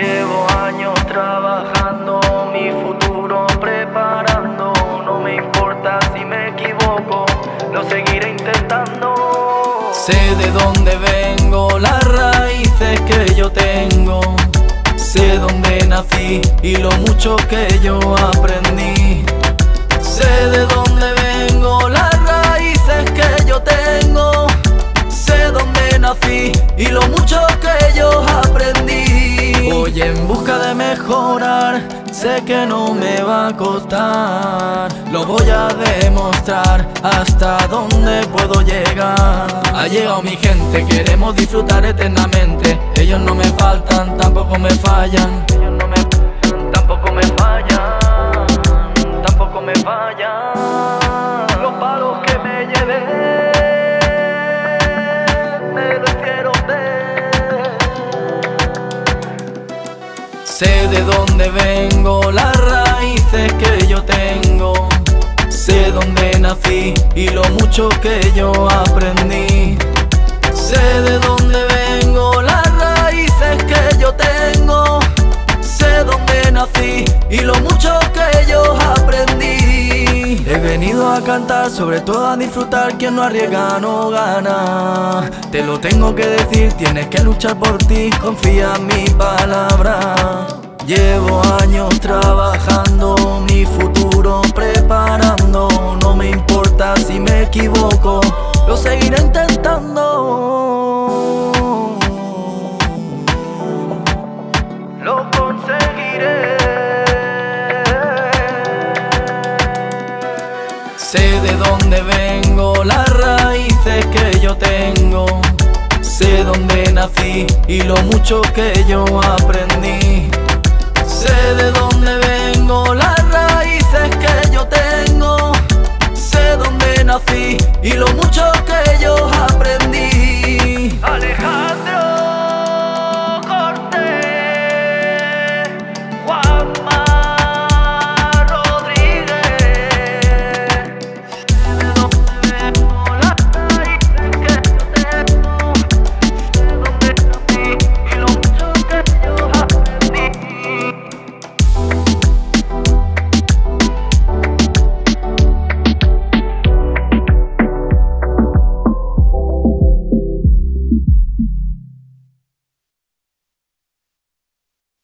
Llevo años trabajando, mi futuro preparando. No me importa si me equivoco, lo seguiré intentando. Sé de dónde vengo, las raíces que yo tengo. Sé dónde nací y lo mucho que yo aprendí. Sé de dónde sé que no me va a costar. Lo voy a demostrar hasta dónde puedo llegar. Ha llegado mi gente, queremos disfrutar eternamente. Ellos no me faltan, tampoco me fallan. Ellos no me tampoco me fallan. Tampoco me fallan. Sé de dónde vengo, las raíces que yo tengo. Sé dónde nací y lo mucho que yo aprendí. Sé de dónde vengo, las raíces que yo tengo. Sé dónde nací y lo mucho que yo aprendí. He venido a cantar, sobre todo a disfrutar. Quien no arriesga no gana. Te lo tengo que decir, tienes que luchar por ti. Confía en mi palabra. Llevo años trabajando, mi futuro preparando. No me importa si me equivoco, lo seguiré intentando. Lo conseguiré. Sé de dónde vengo, las raíces que yo tengo. Sé dónde nací y lo mucho que yo aprendí. Sé de dónde vengo, las raíces que yo tengo. Sé dónde nací y lo mucho